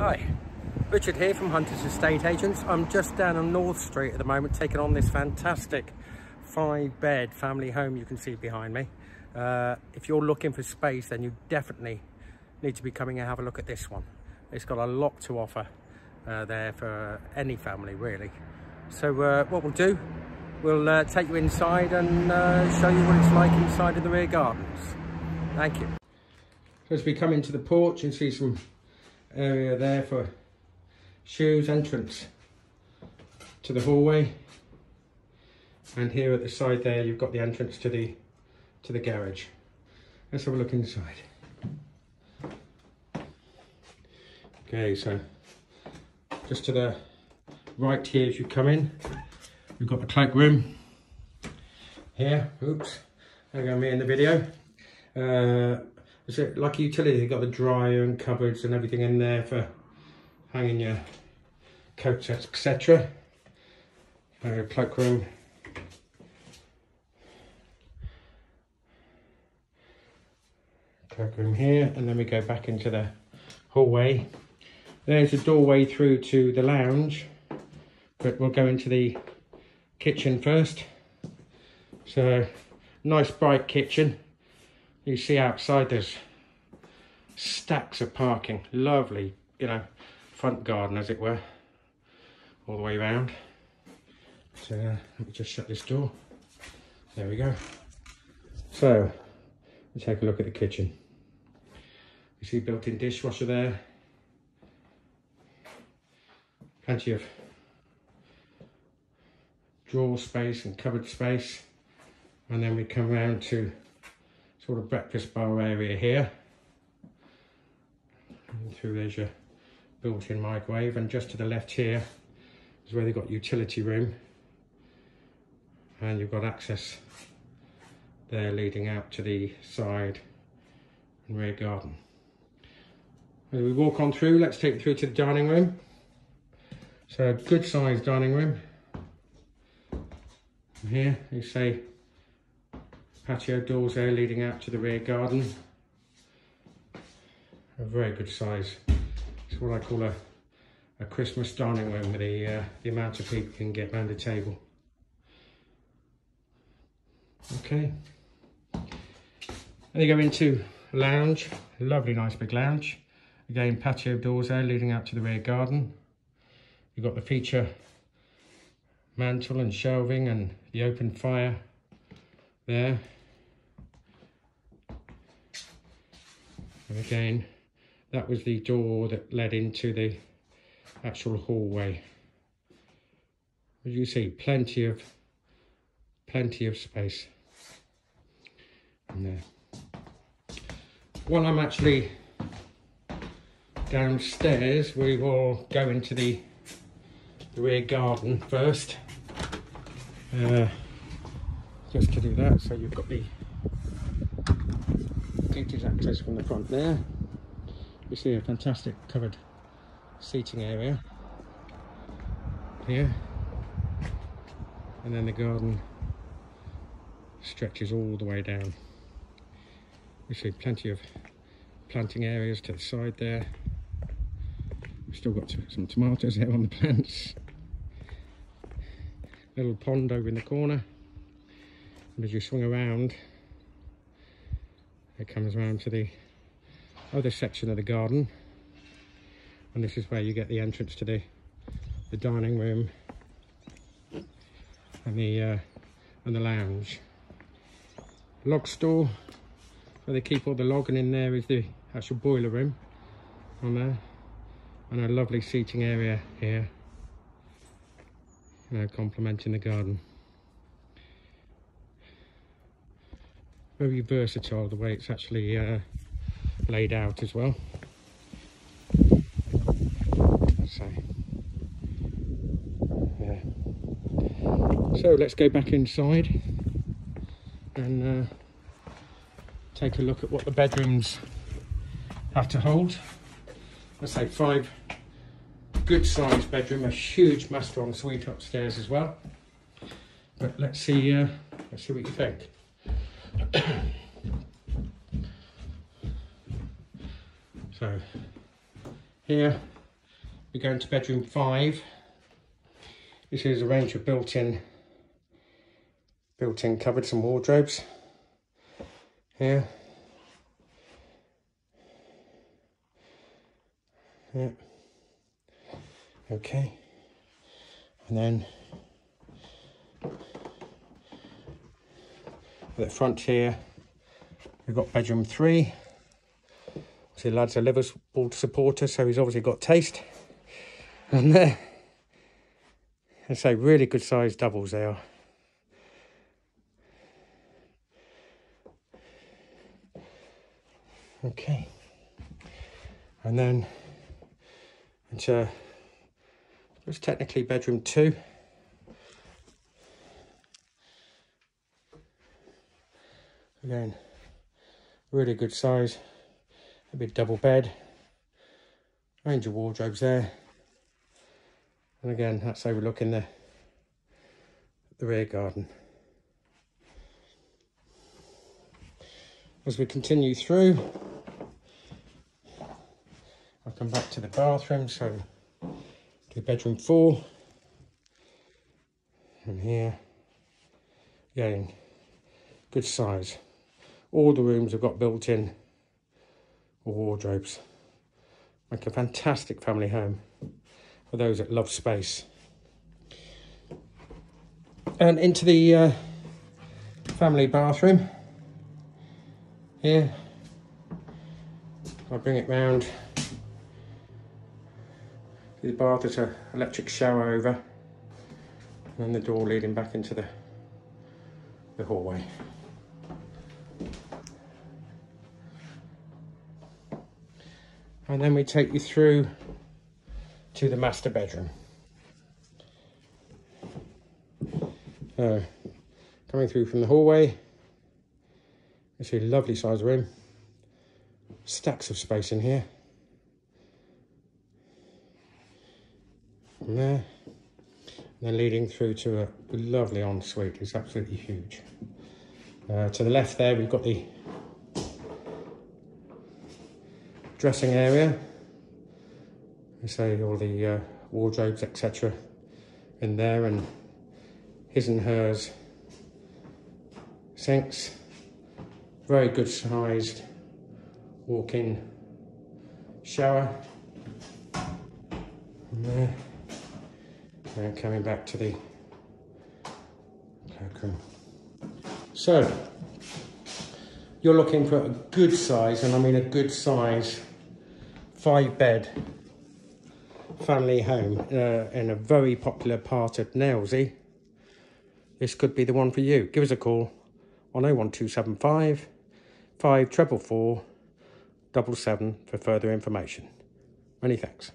Hi, Richard here from Hunters Estate Agents. I'm just down on North Street at the moment taking on this fantastic five bed family home you can see behind me. Uh, if you're looking for space then you definitely need to be coming and have a look at this one. It's got a lot to offer uh, there for any family really. So uh, what we'll do, we'll uh, take you inside and uh, show you what it's like inside of the rear gardens. Thank you. So as we come into the porch and see some area there for shoes entrance to the hallway. And here at the side there you've got the entrance to the to the garage. Let's have a look inside. Okay so just to the right here as you come in we've got the cloak room. Here oops there go me in the video. Uh, is it like a utility? You've got the dryer and cupboards and everything in there for hanging your coats, etc. Uh, cloakroom. Cloakroom here, and then we go back into the hallway. There's a doorway through to the lounge, but we'll go into the kitchen first. So, nice bright kitchen you see outside there's stacks of parking. Lovely you know front garden as it were all the way around so uh, let me just shut this door. There we go. So let's take a look at the kitchen. You see built-in dishwasher there. Plenty of drawer space and cupboard space. And then we come round to sort of breakfast bar area here. Through there's your built-in microwave and just to the left here is where they've got utility room and you've got access there leading out to the side and rear garden. As we walk on through, let's take you through to the dining room. So a good sized dining room. Here you see patio doors there leading out to the rear garden. A very good size. It's what I call a, a Christmas dining room with the, uh, the amount of people can get around the table. Okay. And you go into lounge, lovely nice big lounge. Again, patio doors there leading out to the rear garden. You've got the feature mantle and shelving and the open fire there. And again, that was the door that led into the actual hallway. As you see, plenty of plenty of space in there. While I'm actually downstairs, we will go into the, the rear garden first. Uh, just to do that, so you've got the gated access from the front there. You see a fantastic covered seating area here. And then the garden stretches all the way down. You see plenty of planting areas to the side there. We've still got some tomatoes there on the plants. Little pond over in the corner. And as you swing around, it comes around to the other section of the garden. And this is where you get the entrance to the the dining room and the uh, and the lounge. Log store where they keep all the logging in there is the actual boiler room on there. And a lovely seating area here. You know, complementing the garden. Very versatile the way it's actually uh, laid out as well. So, yeah. So let's go back inside and uh, take a look at what the bedrooms have to hold. Let's say five good sized bedroom, a huge master ensuite upstairs as well. But let's see, uh, let's see what you think. so here we go into bedroom five. This is a range of built-in built-in cupboards and wardrobes here. Yeah. Okay. And then at the front here, we've got bedroom three. See, lad's a Liverpool supporter, so he's obviously got taste. And there, I say, really good sized doubles they are. Okay. And then into uh, it's technically bedroom two. Again, really good size. A big double bed. Range of wardrobes there. And again, that's overlooking the, the rear garden. As we continue through, I'll come back to the bathroom, so to bedroom four. And here, again, good size. All the rooms have got built-in wardrobes. Make a fantastic family home for those that love space. And into the uh, family bathroom here. I'll bring it round. The bath is an electric shower over and then the door leading back into the, the hallway. And then we take you through to the master bedroom. So, coming through from the hallway, it's a lovely size room. Stacks of space in here. There, and then leading through to a lovely ensuite. It's absolutely huge. Uh, to the left there, we've got the dressing area. Say all the uh, wardrobes, etc. in there and his and hers sinks. Very good sized walk-in shower. And there. And coming back to the cloakroom. So, you're looking for a good size, and I mean a good size five bed family home uh, in a very popular part of Nailsea, this could be the one for you. Give us a call on 01275 5 treble 4 double seven for further information. Many thanks.